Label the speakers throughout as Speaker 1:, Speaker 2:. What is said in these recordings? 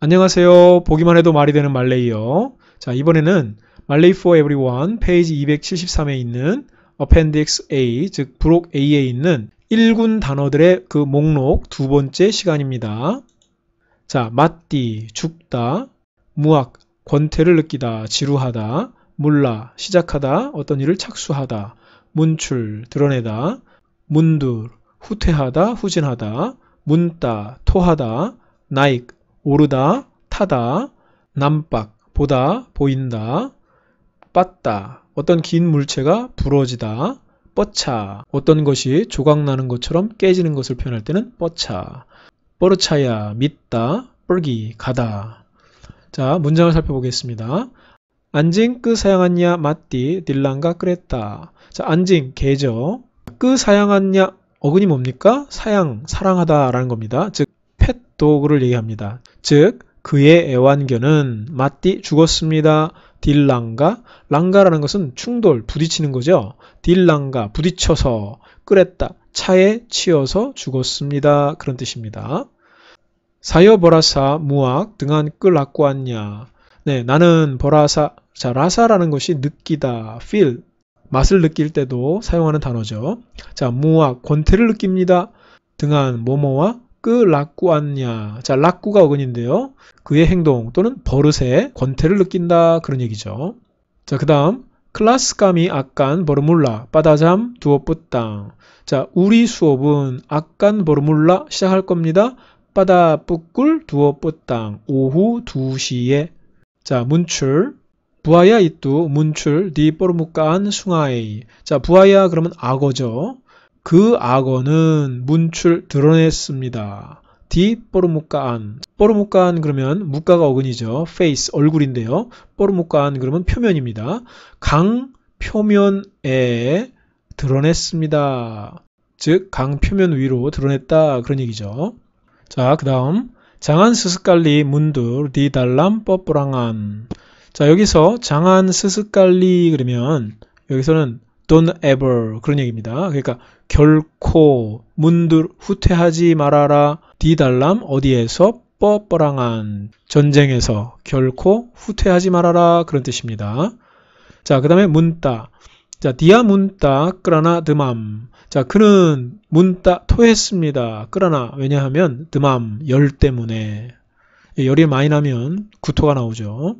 Speaker 1: 안녕하세요. 보기만 해도 말이 되는 말레이요. 자, 이번에는 말레이 for everyone 페이지 273에 있는 appendix A, 즉 부록 A에 있는 1군 단어들의 그 목록 두 번째 시간입니다. 자, 맞디, 죽다, 무악, 권태를 느끼다, 지루하다, 몰라, 시작하다, 어떤 일을 착수하다, 문출, 드러내다, 문둘, 후퇴하다, 후진하다, 문따, 토하다, 나익, 오르다, 타다, 남박, 보다, 보인다, 빠따, 어떤 긴 물체가 부러지다, 뻗차, 어떤 것이 조각나는 것처럼 깨지는 것을 표현할 때는 뻗차, 뻐르차야, 믿다, 뻘기, 가다. 자, 문장을 살펴보겠습니다. 안징 끄 사양하냐 맞디 딜랑가 끄랬다. 자, 안징 개죠. 끄 사양하냐 어근이 뭡니까? 사양, 사랑하다라는 겁니다. 즉 펫도그를 얘기합니다. 즉 그의 애완견은 맞디 죽었습니다. 딜랑가 랑가라는 것은 충돌, 부딪히는 거죠. 딜랑가 부딪혀서 끄랬다. 차에 치여서 죽었습니다. 그런 뜻입니다. 사여 버라사 무악 등한 끌라꾸 왔냐. 네, 나는 버라사 자 라사라는 것이 느끼다, feel 맛을 느낄 때도 사용하는 단어죠. 자 무악 권태를 느낍니다. 등한 뭐뭐와 끄 라꾸 왔냐. 자 라꾸가 어근인데요. 그의 행동 또는 버릇에 권태를 느낀다 그런 얘기죠. 자 그다음 클라스감이 아깐 버르물라 빠다잠 두어뿌땅 자 우리 수업은 아깐 버르물라 시작할 겁니다. 빠다 뿌꿀 두어뿌땅 오후 2시에 자 muncul buaya itu muncul di permukaan sungai 자 buaya 그러면 악어죠. 그 악어는 muncul 드러냈습니다. di permukaan permukaan 그러면 muka가 어근이죠. face 얼굴인데요. permukaan 그러면 표면입니다. 강 표면에 드러냈습니다. 즉 강 표면 위로 드러냈다 그런 얘기죠. 자, 그 다음 장안 스스칼리 문두 디 달람 뻐뿌랑안 자, 여기서 장안 스스칼리 그러면 여기서는 don't ever 그런 얘기입니다. 그러니까 결코 문두 후퇴하지 말아라 디달람 어디에서 뻐뻐랑한 전쟁에서 결코 후퇴하지 말아라 그런 뜻입니다. 자, 그 다음에 문따. 자, 디아 문따 끄라나 드맘. 자, 그는 문따 토했습니다. 끄라나 왜냐하면 드맘 열 때문에 열이 많이 나면 구토가 나오죠.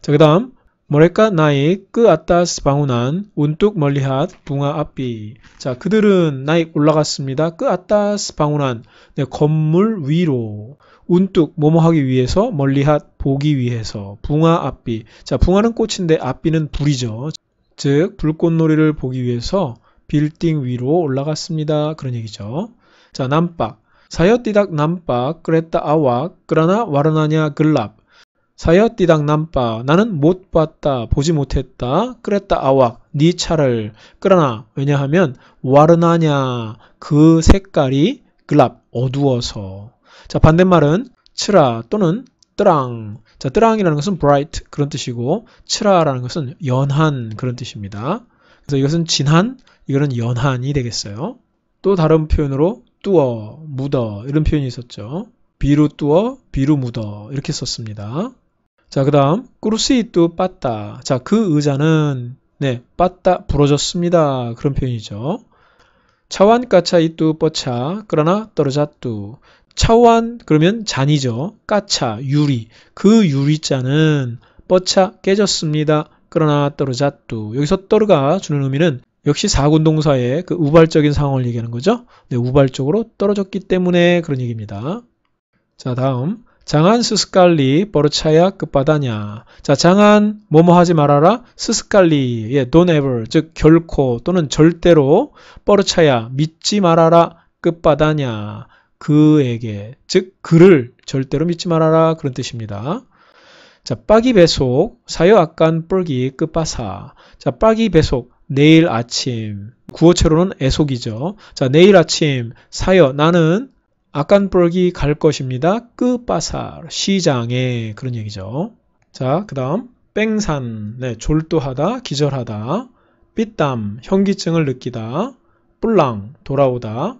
Speaker 1: 자, 그 다음 뭐랄까 나이 끄 아따스 방운한 운뚝 멀리핫 붕아 앞비 자 그들은 나이 올라갔습니다. 끄 아따스 방운한 네, 건물 위로. 운뚝 뭐뭐 하기 위해서 멀리핫 보기 위해서 붕아 앞비 자 붕아는 꽃인데 앞비는 불이죠. 즉 불꽃놀이를 보기 위해서 빌딩 위로 올라갔습니다. 그런 얘기죠. 자 남박. 사여 띠닥 남박 그랬다 아왁 그러나 와르나냐 글랍 사여띠당 남빠 나는 못 봤다 보지 못했다 그랬다 아왁 네 차를. 끌어나 왜냐하면 와르나냐 그 색깔이 글랍 어두워서. 자 반대말은 츠라 또는 뜨랑. 자 뜨랑이라는 것은 bright 그런 뜻이고 츠라라는 것은 연한 그런 뜻입니다. 그래서 이것은 진한 이거는 연한이 되겠어요. 또 다른 표현으로 뚜어 묻어 이런 표현이 있었죠 비루 뚜어 비루 묻어 이렇게 썼습니다 자, 그 다음, 꾸르스이뚜 빠따. 자, 그 의자는, 네, 빠따, 부러졌습니다. 그런 표현이죠. 차완 까차 이뚜 뻗차, 그러나 떨어졌뚜. 차완, 그러면 잔이죠. 까차, 유리. 그 유리잔은 뻗차, 깨졌습니다. 그러나 떨어졌뚜. 여기서 떨어가 주는 의미는 역시 사군동사의 그 우발적인 상황을 얘기하는 거죠. 네, 우발적으로 떨어졌기 때문에 그런 얘기입니다. 자, 다음. 장안 스스칼리 버르차야 끝바다냐. 자, 장안 뭐뭐 하지 말아라. 스스칼리 예, don't ever 즉 결코 또는 절대로 버르차야 믿지 말아라. 끝바다냐. 그에게 즉 그를 절대로 믿지 말아라 그런 뜻입니다. 자, 빠기 배속 사여 악간 뻘기 끝바사. 자, 빠기 배속 내일 아침 구어체로는 애속이죠. 자, 내일 아침 사여 나는 아칸버기 갈 것입니다. 끄빠사 시장에. 그런 얘기죠. 자, 그 다음 뺑산. 네, 졸도하다 기절하다. 삐땀 현기증을 느끼다. 뿔랑 돌아오다.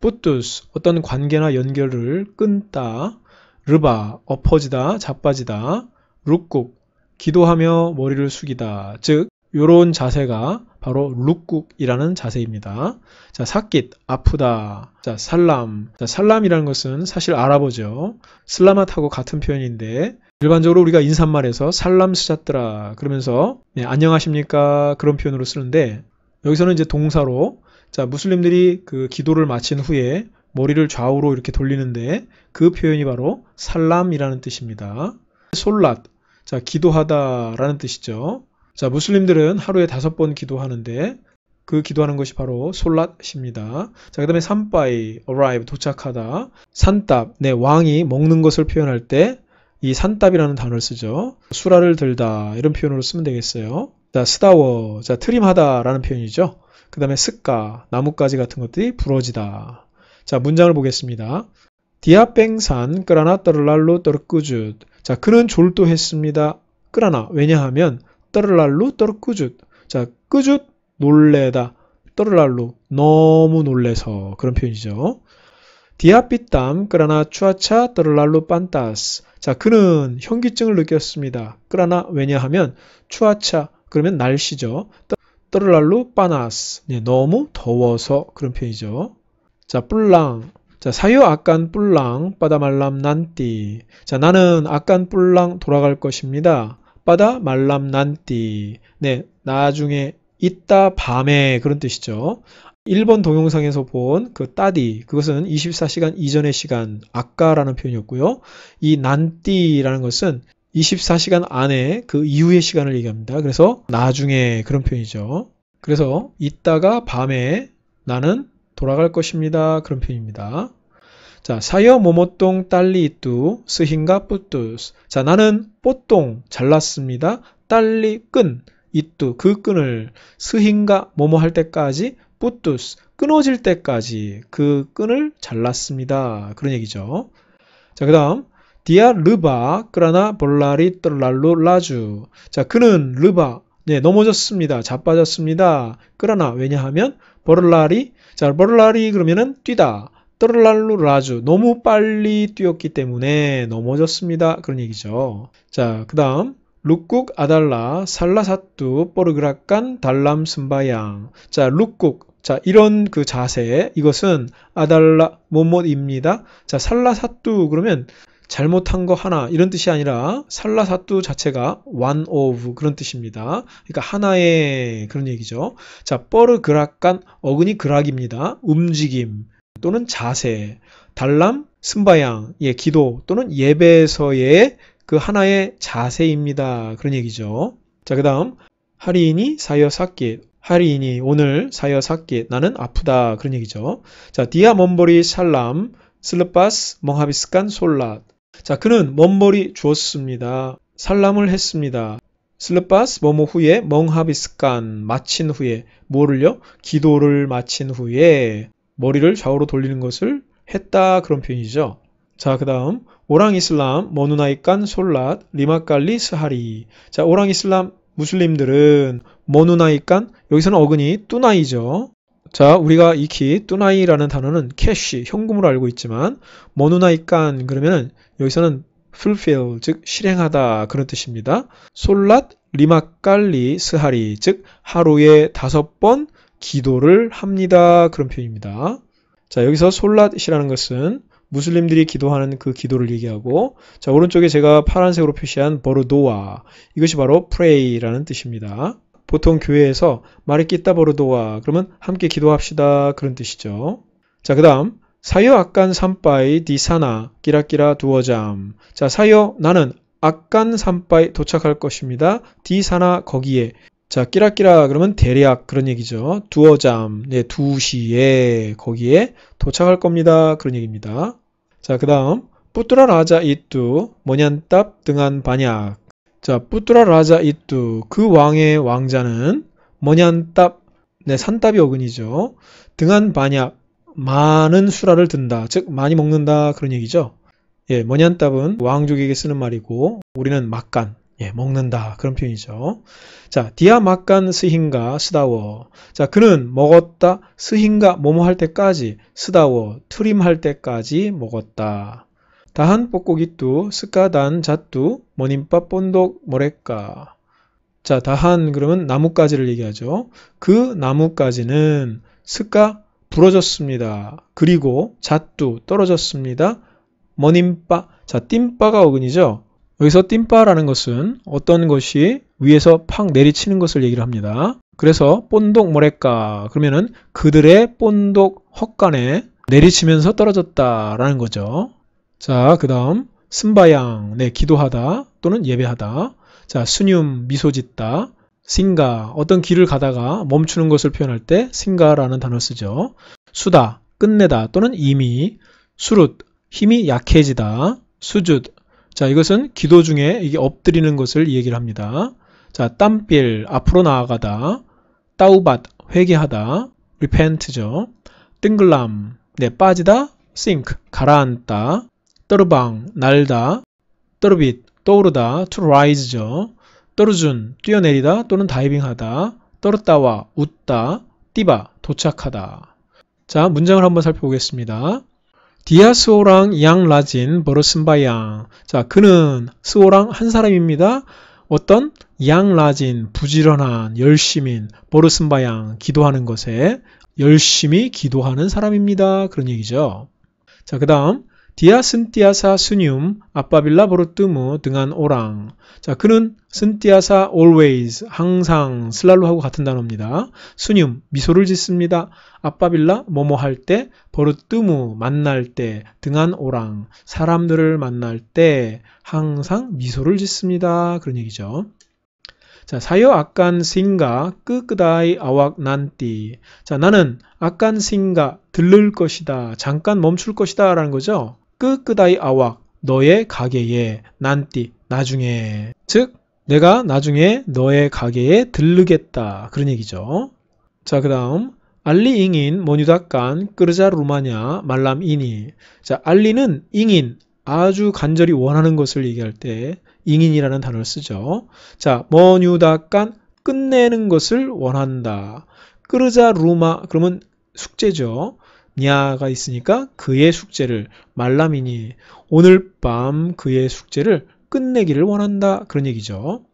Speaker 1: 뿌뚜스 어떤 관계나 연결을 끊다. 르바, 엎어지다, 자빠지다, 룩국, 기도하며 머리를 숙이다. 즉, 요런 자세가 바로 룩국이라는 자세입니다. 자, 사깃, 아프다. 자, 살람. 자, 살람이라는 것은 사실 아랍어죠. 슬라맛하고 같은 표현인데, 일반적으로 우리가 인사말에서 살람 스자뜨라 그러면서 네, 안녕하십니까 그런 표현으로 쓰는데 여기서는 이제 동사로 자 무슬림들이 그 기도를 마친 후에 머리를 좌우로 이렇게 돌리는데 그 표현이 바로 살람이라는 뜻입니다. 솔랏 자 기도하다라는 뜻이죠. 자 무슬림들은 하루에 다섯 번 기도하는데 그 기도하는 것이 바로 솔랏입니다. 자, 그 다음에 산바이, arrive, 도착하다. 산답, 내 왕이 먹는 것을 표현할 때 이 산답이라는 단어를 쓰죠. 수라를 들다, 이런 표현으로 쓰면 되겠어요. 자, 스다워, 자, 트림하다라는 표현이죠. 그 다음에 습가, 나뭇가지 같은 것들이 부러지다. 자, 문장을 보겠습니다. 디아뺑산 끄라나 떠를랄로 떠르꾸쯧. 자, 그는 졸도했습니다. 끄라나, 왜냐하면 떠를랄로 떠르꾸쯧. 자, 끄쯧, 놀래다. 떠를랄로, 너무 놀래서 그런 표현이죠. 디아삐땀 끄라나 추아차 떠를랄로 빤따스. 자, 그는 현기증을 느꼈습니다. 끄라나 왜냐하면 추아차 그러면 날씨죠. 떠를랄로 빠나스. 네, 너무 더워서 그런 표현이죠. 자, 뿔랑. 자, 사유 아깐 뿔랑 빠다 말람 난띠. 자, 나는 아깐 뿔랑 돌아갈 것입니다. 빠다 말람 난띠. 네, 나중에 있다 밤에 그런 뜻이죠. 1번 동영상에서 본 그 따디 그것은 24시간 이전의 시간 아까라는 표현이었고요. 이 난띠라는 것은 24시간 안에 그 이후의 시간을 얘기합니다. 그래서 나중에 그런 표현이죠. 그래서 이따가 밤에 나는 돌아갈 것입니다. 그런 표현입니다. 자, saya memotong tali itu sehingga putus. 자, 나는 potong 잘랐습니다. tali 끈 itu 그 끈을 sehingga 뭐뭐 할 때까지 putus 끊어질 때까지 그 끈을 잘랐습니다. 그런 얘기죠. 자, 그다음 dia rebah kerana berlari terlalu laju. 자, 그는 rebah 네, 넘어졌습니다. 자빠졌습니다. kerana 왜냐하면 berlari 자, berlari 그러면은 뛰다. 떨랄로 라주 너무 빨리 뛰었기 때문에 넘어졌습니다. 그런 얘기죠. 자, 그 다음 룩국 아달라 살라사뚜 뽀르그락간 달람 순바양. 자, 룩국 자, 이런 그 자세, 이것은 아달라 모못입니다. 자, 살라사뚜 그러면 잘못한 거 하나 이런 뜻이 아니라 살라사뚜 자체가 one of 그런 뜻입니다. 그러니까 하나의 그런 얘기죠. 자, pergerakan 어근이 gerak입니다. 움직임 또는 자세, dalam, sembahyang, 예, 기도 또는 예배에서의 그 하나의 자세입니다. 그런 얘기죠. 자, 그 다음 hari ini saya sakit hari ini 오늘 saya sakit 나는 아프다 그런 얘기죠. 자, dia memberi salam selepas menghabiskan solat 자, 그는 memberi 주었습니다. salam을 했습니다. selepas 뭐뭐 후에 menghabiskan 마친 후에 뭐를요? 기도를 마친 후에 머리를 좌우로 돌리는 것을 했다 그런 표현이죠. 자, 그 다음 orang Islam menunaikan solat lima kali sehari 자, orang Islam 무슬림들은 menunaikan 여기서는 어근이 tunai죠. 자, 우리가 익히 tunai라는 단어는 cash, 현금으로 알고 있지만 menunaikan 그러면은 여기서는 fulfill, 즉 실행하다 그런 뜻입니다. solat lima kali sehari, 즉 하루에 다섯 번 기도를 합니다. 그런 표현입니다. 자, 여기서 solat이라는 것은 무슬림들이 기도하는 그 기도를 얘기하고 자, 오른쪽에 제가 파란색으로 표시한 berdoa 이것이 바로 pray라는 뜻입니다. 보통 교회에서 mari kita berdoa 그러면 함께 기도합시다 그런 뜻이죠. 자, 그다음 사여 악간 삼바이 디사나 끼라끼라 두어잠. 자, 사여 나는 악간 삼바이 도착할 것입니다. 디사나 거기에. 자, 끼라끼라 그러면 대략 그런 얘기죠. 두어잠. 네, 2시에 거기에 도착할 겁니다. 그런 얘기입니다. 자, 그 다음 뿌뚜라 라자 이뚜 모년답 등한 반약. 자, 뿌뚜라 라자 이뚜 그 왕의 왕자는 menyantap 네, santap이 어근이죠. dengan banyak 많은 수라를 든다. 즉 많이 먹는다 그런 얘기죠. 예, menyantap은 왕족에게 쓰는 말이고 우리는 makan 예, 먹는다 그런 표현이죠. 자, dia makan sehingga sedawa. 자, 그는 먹었다 sehingga 뭐뭐 할 때까지 sedawa 트림할 때까지 먹었다. dahan pokok itu sekah dan jatuh menimpa pondok mereka 자 다한 그러면 나뭇가지를 얘기하죠. 그 나뭇가지는 스까 부러졌습니다. 그리고 잣뚜 떨어졌습니다. 머님빠 자 띵빠가 어근이죠. 여기서 띵빠라는 것은 어떤 것이 위에서 팍 내리치는 것을 얘기를 합니다. 그래서 본독 모래까 그러면은 그들의 본독 헛간에 내리치면서 떨어졌다라는 거죠. 자, 그 다음 승바양, 네, 기도하다 또는 예배하다. 자, 수뇰, 미소 짓다. 싱가, 어떤 길을 가다가 멈추는 것을 표현할 때 싱가라는 단어 쓰죠. 수다, 끝내다 또는 이미. 수룻, 힘이 약해지다. 수쯧, 자, 이것은 기도 중에 이게 엎드리는 것을 얘기를 합니다. 자, 땀빌, 앞으로 나아가다. 따우밭, 회개하다. repent죠. 뜬글람, 네, 빠지다. sink, 가라앉다. 떠르방, 날다, 떠르빗, 떠오르다, to rise죠. 떨어준, 뛰어내리다 또는 다이빙하다, 떨었다와 웃다, 띠바, 도착하다. 자, 문장을 한번 살펴보겠습니다. 디아스오랑 양 라진 버르슨바양. 자, 그는 스오랑 한 사람입니다. 어떤 양 라진 부지런한 열심인 버르슨바양 기도하는 것에 열심히 기도하는 사람입니다. 그런 얘기죠. 자, 그 다음 dia sentiasa senyum apabila bertemu dengan orang 자 그는 sentiasa always 항상 selalu하고 같은 단어입니다. senyum 미소를 짓습니다. apabila 뭐뭐 할 때 bertemu 만날 때 dengan orang 사람들을 만날 때 항상 미소를 짓습니다. 그런 얘기죠. 자, saya akan singgah ke kedai awak nanti. 자, 나는 악간 신가 들를 것이다. 잠깐 멈출 것이다. 라는 거죠. 끄끄다이 아왁 너의 가게에 난띠 나중에 즉 내가 나중에 너의 가게에 들르겠다 그런 얘기죠. 자 그 다음 알리 잉인 모뉴다깐 끄르자 루마냐 말람 이니 자 알리는 잉인 아주 간절히 원하는 것을 얘기할 때 잉인이라는 단어를 쓰죠. 자 모뉴다깐 끝내는 것을 원한다. 끄르자 루마 그러면 숙제죠. 냐가 있으니까 그의 숙제를 말라미니 오늘 밤 그의 숙제를 끝내기를 원한다 그런 얘기죠.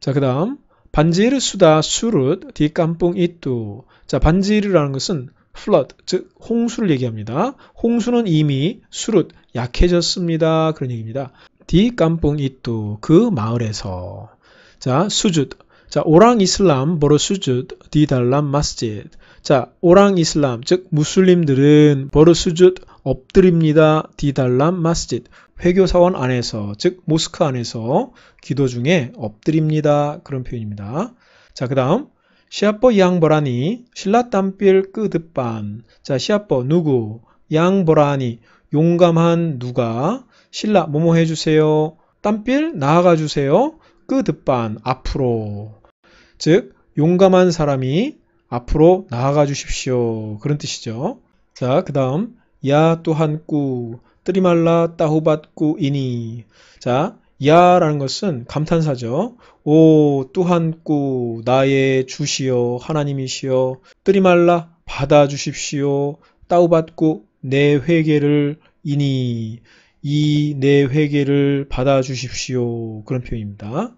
Speaker 1: 자, 그 다음 반지르 수다 수룻 디깜뿡 이뚜 자, 반지르라는 것은 flood, 즉 홍수를 얘기합니다. 홍수는 이미 수룻 약해졌습니다. 그런 얘기입니다. 디깜뿡 이뚜 그 마을에서 자, 수쯧 자, 오랑 이슬람 버로 수쯧 디달람 마스짓 자, 오랑 이슬람, 즉 무슬림들은 버르스쯧 엎드립니다. 디달람 마스짓. 회교 사원 안에서, 즉 모스크 안에서 기도 중에 엎드립니다. 그런 표현입니다. 자, 그 다음 시아뽀 양보라니 신라 땀빌 끄드반. 자, 시아뽀 누구? 양보라니 용감한 누가 신라 뭐뭐 해 주세요. 땀빌 나아가 주세요. 끄드반 앞으로. 즉 용감한 사람이 앞으로 나아가 주십시오. 그런 뜻이죠. 자, 그 다음 야 또한 꾸 뜨리말라 따후밭꾸 이니 자, 야라는 것은 감탄사죠. 오 또한 꾸 나의 주시여 하나님이시여 뜨리말라 받아 주십시오. 따후밭꾸 내 회개를 이니 이 내 회개를 받아 주십시오. 그런 표현입니다.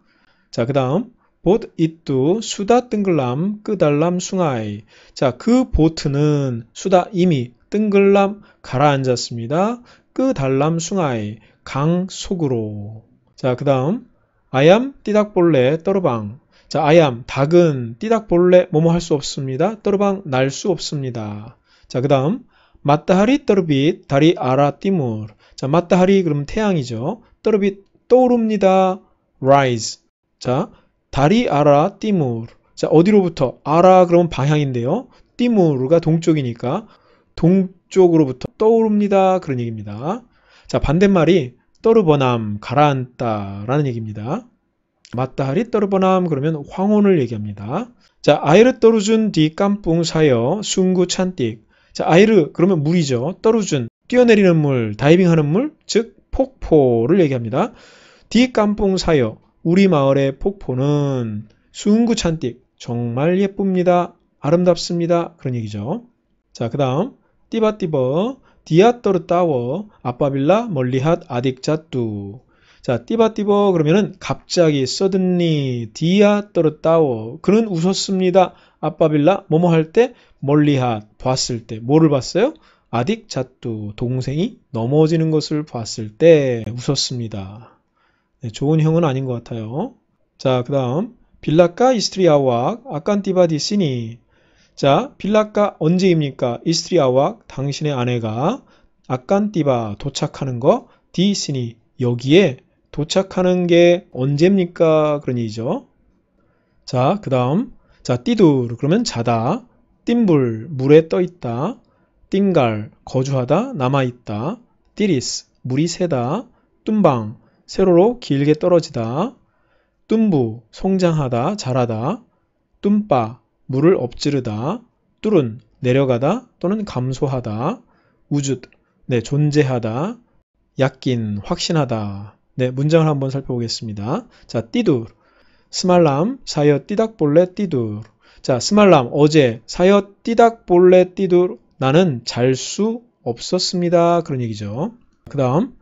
Speaker 1: 자, 그 다음 봇 이뚜 수다 뜬글람 끄달람 숭아이 자 그 보트는 수다 이미 뜬글람 가라앉았습니다. 끄달람 숭아이 강 속으로 자그 다음 아얌 띠닥볼레 떠르방 자 아얌 닭은 띠닥볼레 뭐뭐 할 수 없습니다. 떠르방 날 수 없습니다. 자그 다음 마따하리 떠르빗 다리 아라 띠물 자 마따하리 그러면 태양이죠. 떠르빗 떠오릅니다. rise 자 다리 아라 띠무르. 자, 어디로부터? 아라 그러면 방향인데요. 띠무르가 동쪽이니까 동쪽으로부터 떠오릅니다. 그런 얘기입니다. 자, 반대말이 떠르버남, 가라앉다 라는 얘기입니다. 맞다하리 떠르버남 그러면 황혼을 얘기합니다. 자, air terjun di kampung saya sungguh cantik. 자, air 그러면 물이죠. terjun 뛰어내리는 물, 다이빙하는 물, 즉 폭포를 얘기합니다. di kampung saya 우리 마을의 폭포는 sungguh cantik 정말 예쁩니다. 아름답습니다. 그런 얘기죠. 자, 그 다음 tiba-tiba dia tertawa apabila melihat adik jatuh 자, tiba-tiba 그러면은 갑자기 suddenly dia tertawa 그는 웃었습니다. apabila 뭐뭐 할 때 melihat 봤을 때 뭐를 봤어요? Adik jatuh 동생이 넘어지는 것을 봤을 때 웃었습니다. 네, 좋은 형은 아닌 것 같아요. 자, 그 다음. bilakah isteri awak 아칸티바디시니. 자, 빌라카 언제입니까? 이스트리아왁 당신의 아내가 akan tiba 도착하는 거 di sini. 여기에 도착하는 게 언제입니까? 그런 얘기죠. 자, 그 다음. 자, 띠두르. 그러면 자다. 띵불 물에 떠 있다. 띵갈 거주하다 남아있다. 띠리스 물이 새다. 뚱방 세로로 길게 떨어지다. 뚱부 성장하다 자라다. 뚱빠 물을 엎지르다. 뚫은 내려가다 또는 감소하다. 우주 네 존재하다. 약긴 확신하다. 네 문장을 한번 살펴보겠습니다. 자 띠두 Semalam saya tidak boleh tidur 자 semalam 어제 saya tidak boleh tidur 나는 잘 수 없었습니다. 그런 얘기죠. 그 다음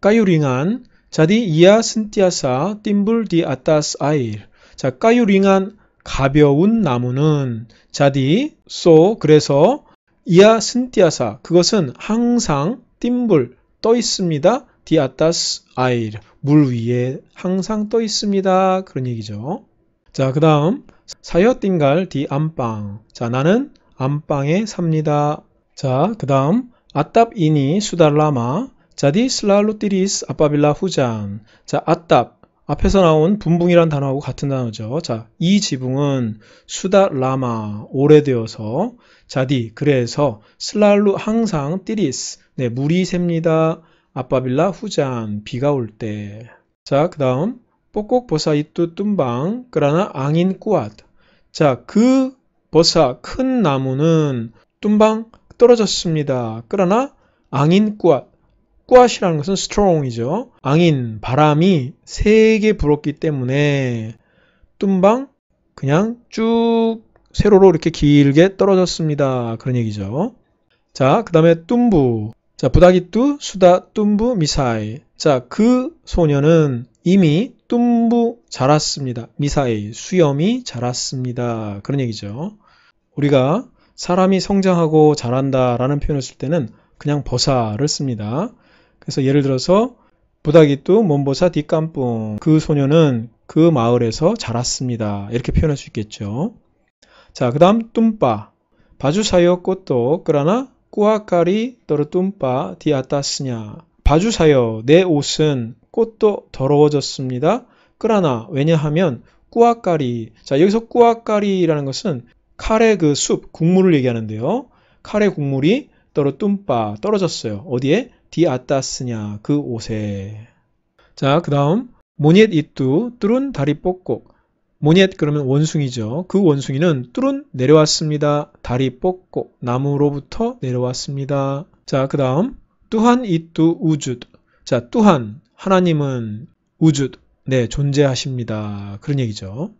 Speaker 1: Kayu ringan jadi ia sentiasa timbul di atas air. 자, kayu ringan 가벼운 나무는 jadi 소 그래서 ia sentiasa 그것은 항상 timbul 떠 있습니다. Di atas air. 물 위에 항상 떠 있습니다. 그런 얘기죠. 자, 그 다음 saya tinggal di Ampang. 자, 나는 암팡에 삽니다. 자, 그 다음 Atap ini sudah lama jadi selalu tiris apabila hujan. 자, atap 앞에서 나온 bumbung이란 단어하고 같은 단어죠. 자, 이 지붕은 sudah lama 오래되어서 jadi 그래서 selalu 항상 tiris 네 물이 셉니다. Apabila hujan 비가 올 때. 자, 그다음 뽁뽁 버사 이뚜 뚱방 그러나 앙인 꾸앗. 자, 그 버사 큰 나무는 뚱방 떨어졌습니다. 그러나 앙인 꾸앗 꾸앗이라는 것은 strong이죠. 앙인, 바람이 세게 불었기 때문에 뚱방 그냥 쭉 세로로 이렇게 길게 떨어졌습니다. 그런 얘기죠. 자, 그 다음에 뚱부. 자, 부다기뚜, 수다, 뚱부, 미사이. 자, 그 소녀는 이미 뚱부 자랐습니다. 미사이, 수염이 자랐습니다. 그런 얘기죠. 우리가 사람이 성장하고 자란다라는 표현을 쓸 때는 그냥 버사를 씁니다. 그래서 예를 들어서 부다기뚜 몸보사 뒷감뿡 그 소녀는 그 마을에서 자랐습니다. 이렇게 표현할 수 있겠죠. 자, 그 다음 뚱빠 바주사여 꽃도 그러나 꾸아까리 떠르 뚱빠 디아따스냐 바주사여 내 옷은 꽃도 더러워졌습니다. 그러나 왜냐하면 꾸아까리 자 여기서 꾸아까리라는 것은 카레 그 숲 국물을 얘기하는데요. 카레 국물이 떨어 뚱빠 떨어졌어요. 어디에? 디아따스냐 그 옷에 자 그 다음 모니엣 이뚜 뚜룬 다리 뽁뽁 모니엣 그러면 원숭이죠. 그 원숭이는 뚜룬 내려왔습니다. 다리 뽁뽁 나무로부터 내려왔습니다. 자 그 다음 뚜한 이뚜 우주 자 뚜한 하나님은 우주 네 존재하십니다. 그런 얘기죠.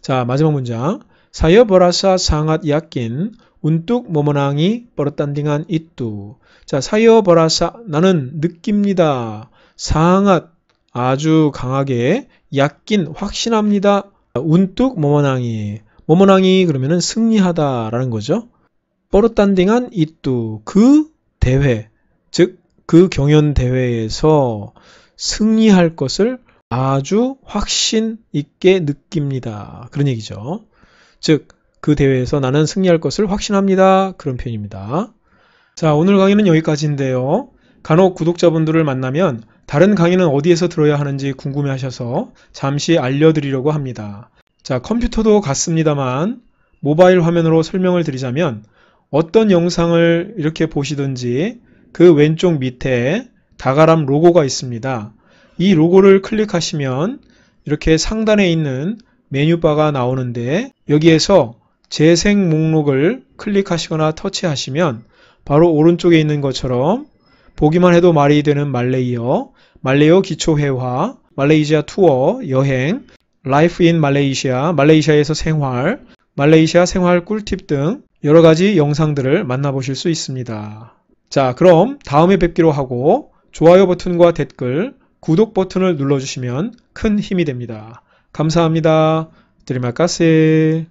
Speaker 1: 자 마지막 문장 사여 버라사 상앗 약긴 운뚝 모모낭이 뻐릇단딩한 이뚜 자, 사이어 버라사 나는 느낍니다. 상앗 아주 강하게 약긴 확신합니다. 운뚝 모모낭이 모모낭이 그러면은 승리하다라는 거죠. 뻐릇단딩한 이뚜 그 대회 즉 그 경연 대회에서 승리할 것을 아주 확신 있게 느낍니다. 그런 얘기죠. 즉 그 대회에서 나는 승리할 것을 확신합니다. 그런 표현입니다. 자, 오늘 강의는 여기까지인데요. 간혹 구독자분들을 만나면 다른 강의는 어디에서 들어야 하는지 궁금해 하셔서 잠시 알려드리려고 합니다. 자, 컴퓨터도 같습니다만 모바일 화면으로 설명을 드리자면 어떤 영상을 이렇게 보시든지 그 왼쪽 밑에 다가람 로고가 있습니다. 이 로고를 클릭하시면 이렇게 상단에 있는 메뉴바가 나오는데 여기에서 재생 목록을 클릭하시거나 터치하시면 바로 오른쪽에 있는 것처럼 보기만 해도 말이 되는 말레이어, 말레이어 기초회화, 말레이시아 투어, 여행, Life in 말레이시아, 말레이시아에서 생활, 말레이시아 생활 꿀팁 등 여러 가지 영상들을 만나보실 수 있습니다. 자, 그럼 다음에 뵙기로 하고 좋아요 버튼과 댓글, 구독 버튼을 눌러주시면 큰 힘이 됩니다. 감사합니다. Terima kasih